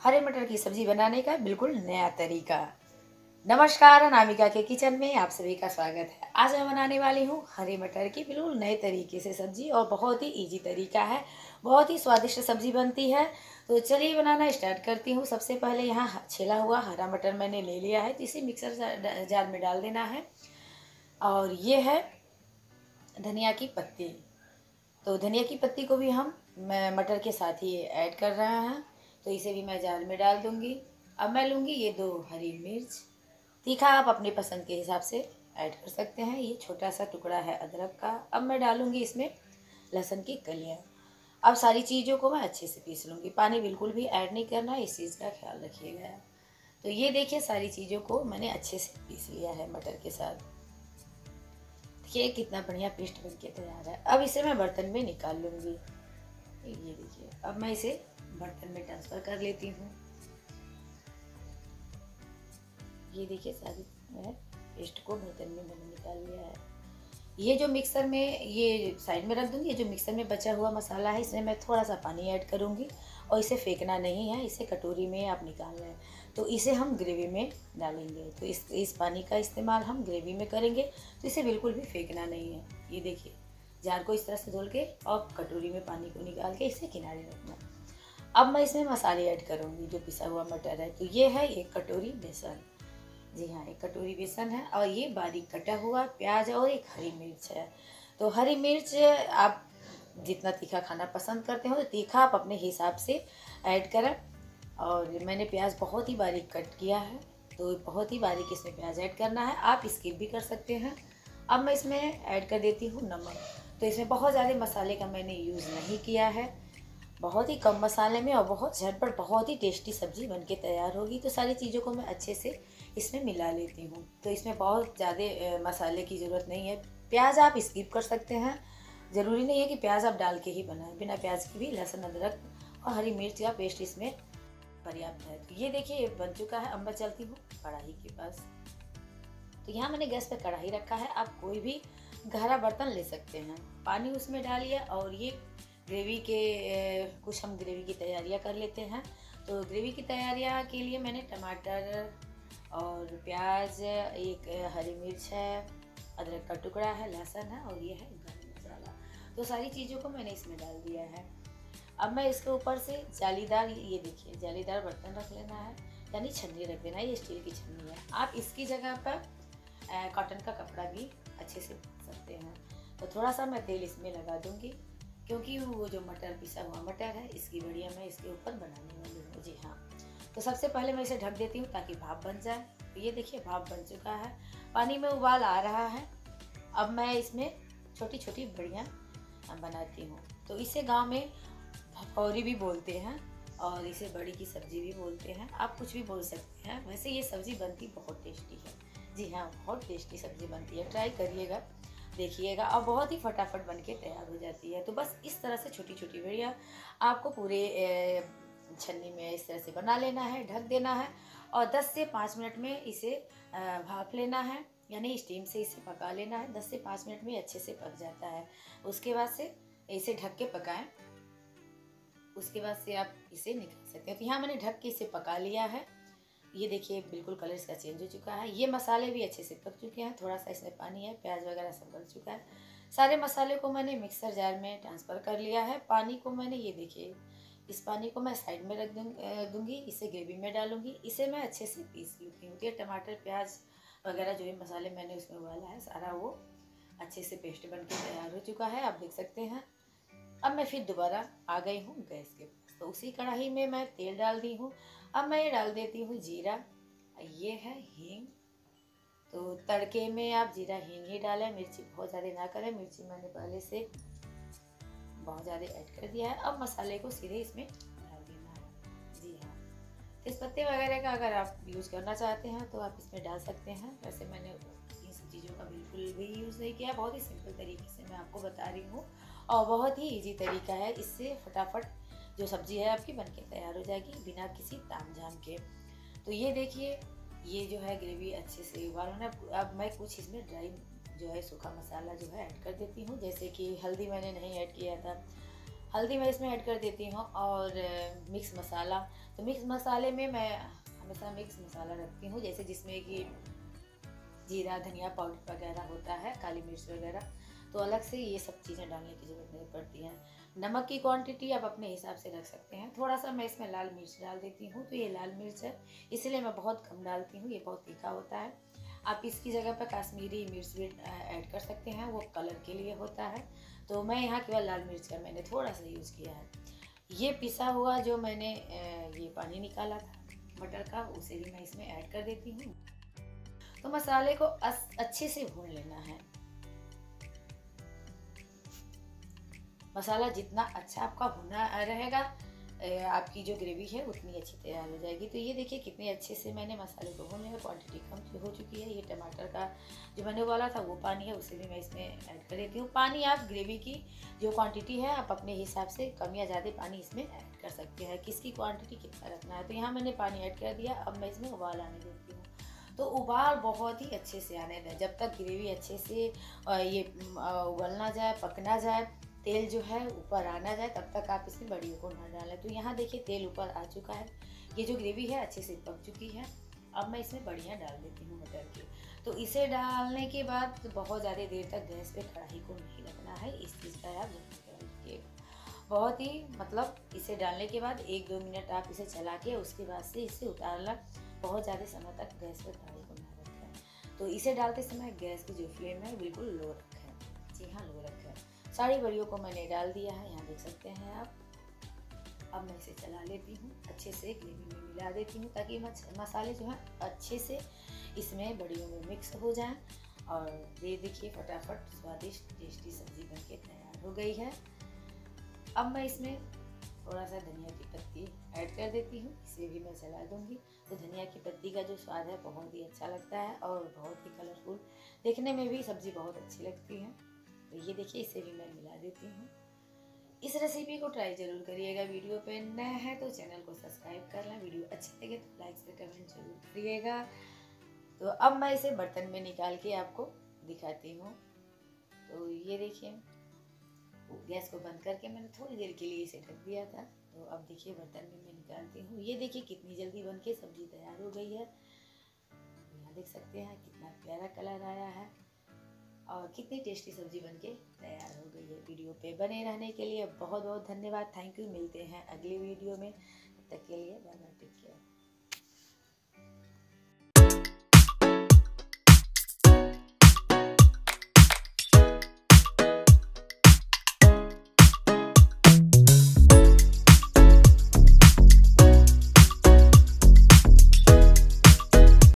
हरे मटर की सब्ज़ी बनाने का बिल्कुल नया तरीका। नमस्कार, अनामिका के किचन में आप सभी का स्वागत है। आज मैं बनाने वाली हूँ हरे मटर की बिल्कुल नए तरीके से सब्ज़ी और बहुत ही इजी तरीका है। बहुत ही स्वादिष्ट सब्ज़ी बनती है। तो चलिए बनाना स्टार्ट करती हूँ। सबसे पहले यहाँ छिला हुआ हरा मटर मैंने ले लिया है तो इसे मिक्सर जार में डाल देना है। और ये है धनिया की पत्ती। तो धनिया की पत्ती को भी हम मटर के साथ ही ऐड कर रहे हैं। तो इसे भी मैं जार में डाल दूँगी। अब मैं लूँगी ये दो हरी मिर्च। तीखा आप अपने पसंद के हिसाब से ऐड कर सकते हैं। ये छोटा सा टुकड़ा है अदरक का। अब मैं डालूँगी इसमें लहसुन की कलियाँ। अब सारी चीज़ों को मैं अच्छे से पीस लूँगी। पानी बिल्कुल भी ऐड नहीं करना, इस चीज़ का ख्याल रखिएगा। तो ये देखिए, सारी चीज़ों को मैंने अच्छे से पीस लिया है मटर के साथ। देखिए, कितना बढ़िया पेस्ट बन के तैयार है। अब इसे मैं बर्तन में निकाल लूँगी। ये देखिए, अब मैं इसे बर्तन में ट्रांसफ़र कर लेती हूँ। ये देखिए सारी मैं पेस्ट को बर्तन में मैंने निकाल लिया है। ये जो मिक्सर में, ये साइड में रख दूँगी, ये जो मिक्सर में बचा हुआ मसाला है, इसमें मैं थोड़ा सा पानी ऐड करूँगी और इसे फेंकना नहीं है, इसे कटोरी में आप निकालना है तो इसे हम ग्रेवी में डालेंगे। तो इस इस पानी का इस्तेमाल हम ग्रेवी में करेंगे तो इसे बिल्कुल भी फेंकना नहीं है। ये देखिए, जार को इस तरह से धोल के और कटोरी में पानी को निकाल के इसे किनारे रखना। अब मैं इसमें मसाले ऐड करूँगी जो पिसा हुआ मटर है। तो ये है एक कटोरी बेसन। जी हाँ एक कटोरी बेसन है और ये बारीक कटा हुआ प्याज और एक हरी मिर्च है। तो हरी मिर्च आप जितना तीखा खाना पसंद करते हो तो तीखा आप अपने हिसाब से ऐड करें। और मैंने प्याज बहुत ही बारीक कट किया है तो बहुत ही बारीक इसमें प्याज ऐड करना है। आप स्किप भी कर सकते हैं। अब मैं इसमें ऐड कर देती हूँ नमक। तो इसमें बहुत ज़्यादा मसाले का मैंने यूज़ नहीं किया है। बहुत ही कम मसाले में और बहुत झटपट, बहुत ही टेस्टी सब्ज़ी बन के तैयार होगी। तो सारी चीज़ों को मैं अच्छे से इसमें मिला लेती हूँ। तो इसमें बहुत ज़्यादा मसाले की ज़रूरत नहीं है। प्याज आप स्किप कर सकते हैं। ज़रूरी नहीं है कि प्याज आप डाल के ही बनाएँ। बिना प्याज के भी लहसुन, अदरक और हरी मिर्च का पेस्ट इसमें पर्याप्त है। तो ये देखिए, बन चुका है। अब मैं चलती हूँ कढ़ाई के पास। तो यहाँ मैंने गैस पर कढ़ाई रखा है। आप कोई भी गहरा बर्तन ले सकते हैं। पानी उसमें डालिए और ये ग्रेवी के कुछ हम ग्रेवी की तैयारियाँ कर लेते हैं। तो ग्रेवी की तैयारियाँ के लिए मैंने टमाटर और प्याज, एक हरी मिर्च है, अदरक का टुकड़ा है, लहसुन है और ये है गरम मसाला। तो सारी चीज़ों को मैंने इसमें डाल दिया है। अब मैं इसके ऊपर से जालीदार, ये देखिए, जालीदार बर्तन रख लेना है, यानी छन्नी रख देना है ये स्टील की छन्नी है। आप इसकी जगह पर कॉटन का कपड़ा भी अच्छे से सकते हैं। तो थोड़ा सा मैं तेल इसमें लगा दूँगी। क्योंकि वो जो मटर पिसा हुआ मटर है, इसकी बढ़िया मैं इसके ऊपर बनाने वाली हूँ। जी हाँ। तो सबसे पहले मैं इसे ढक देती हूँ ताकि भाप बन जाए। तो ये देखिए, भाप बन चुका है। पानी में उबाल आ रहा है। अब मैं इसमें छोटी छोटी बड़ियाँ बनाती हूँ। तो इसे गाँव में भपौरी भी बोलते हैं और इसे बड़ी की सब्ज़ी भी बोलते हैं। आप कुछ भी बोल सकते हैं। वैसे ये सब्ज़ी बनती बहुत टेस्टी है। जी हाँ बहुत टेस्टी सब्ज़ी बनती है। ट्राई करिएगा। देखिएगा। और बहुत ही फटाफट बन के तैयार हो जाती है। तो बस इस तरह से छोटी छोटी बढ़िया आपको पूरे छन्नी में इस तरह से बना लेना है, ढक देना है और 10 से 5 मिनट में इसे भाप लेना है, यानी स्टीम से इसे पका लेना है। 10 से 5 मिनट में अच्छे से पक जाता है। उसके बाद से इसे ढक के पकाएँ। उसके बाद से आप इसे निकाल सकते हैं। तो यहाँ मैंने ढक के इसे पका लिया है। ये देखिए, बिल्कुल कलर इसका चेंज हो चुका है। ये मसाले भी अच्छे से पक चुके हैं। थोड़ा सा इसमें पानी है, प्याज वगैरह सब गल चुका है। सारे मसाले को मैंने मिक्सर जार में ट्रांसफ़र कर लिया है। पानी को मैंने, ये देखिए, इस पानी को मैं साइड में रख दूँगी, इसे ग्रेवी में डालूँगी। इसे मैं अच्छे से पीस हूँ ये टमाटर, प्याज वगैरह जो भी मसाले मैंने उसमें उबाला है, सारा वो अच्छे से पेस्ट बन के तैयार हो चुका है। आप देख सकते हैं। अब मैं फिर दोबारा आ गई हूँ गैस के पास। तो उसी कढ़ाई में मैं तेल डाल दी हूँ। अब मैं डाल देती हूँ जीरा। ये है हींग। तो तड़के में आप जीरा हींग ही डालें, मिर्ची बहुत ज़्यादा ना करें। मिर्ची मैंने पहले से बहुत ज़्यादा ऐड कर दिया है। अब मसाले को सीधे इसमें डाल देना है। जी हाँ। तेज़पत्ते वगैरह का अगर आप यूज़ करना चाहते हैं तो आप इसमें डाल सकते हैं। वैसे मैंने इन सब चीज़ों का बिल्कुल भी यूज़ नहीं किया। बहुत ही सिंपल तरीके से मैं आपको बता रही हूँ। और बहुत ही ईजी तरीका है। इससे फटाफट जो सब्ज़ी है आपकी बन के तैयार हो जाएगी बिना किसी ताम झाम के। तो ये देखिए, ये जो है ग्रेवी अच्छे से उबाल होना अब मैं कुछ इसमें ड्राई जो है सूखा मसाला जो है ऐड कर देती हूँ, जैसे कि हल्दी मैंने नहीं ऐड किया था। हल्दी मैं इसमें ऐड कर देती हूँ और मिक्स मसाला। तो मिक्स मसाले में मैं हमेशा मिक्स मसाला रखती हूँ, जैसे जिसमें कि जीरा, धनिया पाउडर वगैरह होता है, काली मिर्च वगैरह। तो अलग से ये सब चीज़ें डालने की ज़रूरत नहीं पड़ती है। नमक की क्वांटिटी आप अपने हिसाब से रख सकते हैं। थोड़ा सा मैं इसमें लाल मिर्च डाल देती हूँ तो ये लाल मिर्च है। इसलिए मैं बहुत कम डालती हूँ, ये बहुत तीखा होता है। आप इसकी जगह पर काश्मीरी मिर्च भी ऐड कर सकते हैं, वो कलर के लिए होता है। तो मैं यहाँ केवल लाल मिर्च का मैंने थोड़ा सा यूज़ किया है। ये पिसा हुआ जो मैंने ये पानी निकाला था मटर का, उसे भी मैं इसमें ऐड कर देती हूँ। तो मसाले को अच्छे से भून लेना है। मसाला जितना अच्छा आपका भुना रहेगा आपकी जो ग्रेवी है, उतनी अच्छी तैयार हो जाएगी। तो ये देखिए कितने अच्छे से मैंने मसाले को भून लिया। क्वांटिटी कम हो चुकी है। ये टमाटर का जो मैंने वाला था, वो पानी है, उसे भी मैं इसमें ऐड कर देती हूँ। पानी आप ग्रेवी की जो क्वांटिटी है, आप अपने हिसाब से कम या ज़्यादा पानी इसमें ऐड कर सकते हैं। किसकी क्वान्टिटी कितना रखना है? तो यहाँ मैंने पानी ऐड कर दिया। अब मैं इसमें उबाल आने देती हूँ। तो उबाल बहुत ही अच्छे से आने दें। जब तक ग्रेवी अच्छे से ये उबलना जाए पकना जाए तेल जो है ऊपर आना जाए, तब तक आप इसमें बड़ियों को ना डालें। तो यहाँ देखिए, तेल ऊपर आ चुका है। ये जो ग्रेवी है, अच्छे से पक चुकी है। अब मैं इसमें बढ़िया डाल देती हूँ मटर की। तो इसे डालने के बाद बहुत ज़्यादा देर तक गैस पे कढ़ाई को नहीं रखना है। इस चीज़ का आप ध्यान रखिएगा बहुत ही मतलब इसे डालने के बाद एक दो मिनट आप इसे चला के उसके बाद से इसे उतारना, बहुत ज़्यादा समय तक गैस पर कढ़ाई को ना रखें। तो इसे डालते समय गैस की जो फ्लेम है, बिल्कुल लो रखें। जी हाँ लो रखें। सारी बड़ियों को मैंने डाल दिया है, यहाँ देख सकते हैं आप। अब मैं इसे चला लेती हूँ, अच्छे से ग्रेवी में मिला देती हूँ, ताकि मसाले जो हैं अच्छे से इसमें बड़ियों में मिक्स हो जाएँ। और ये देखिए फटाफट स्वादिष्ट, टेस्टी सब्ज़ी बनके तैयार हो गई है। अब मैं इसमें थोड़ा सा धनिया की पत्ती ऐड कर देती हूँ, इसे भी मैं चला दूँगी। तो धनिया की पत्ती का जो स्वाद है, बहुत ही अच्छा लगता है और बहुत ही कलरफुल देखने में भी सब्ज़ी बहुत अच्छी लगती है। तो ये देखिए, इसे भी मैं मिला देती हूँ। इस रेसिपी को ट्राई ज़रूर करिएगा वीडियो पे नया है तो चैनल को सब्सक्राइब कर लें। वीडियो अच्छी लगे तो लाइक से कमेंट ज़रूर करिएगा। तो अब मैं इसे बर्तन में निकाल के आपको दिखाती हूँ। तो ये देखिए, गैस को बंद करके मैंने थोड़ी देर के लिए इसे ढक दिया था। तो अब देखिए, बर्तन में मैं निकालती हूँ। ये देखिए, कितनी जल्दी बन के सब्ज़ी तैयार हो गई है। यहाँ देख सकते हैं, कितना प्यारा कलर आया है। और कितनी टेस्टी सब्ज़ी बन के तैयार हो गई है वीडियो पे बने रहने के लिए बहुत बहुत धन्यवाद। थैंक यू मिलते हैं अगली वीडियो में। तब तक के लिए बाय बाय टेक केयर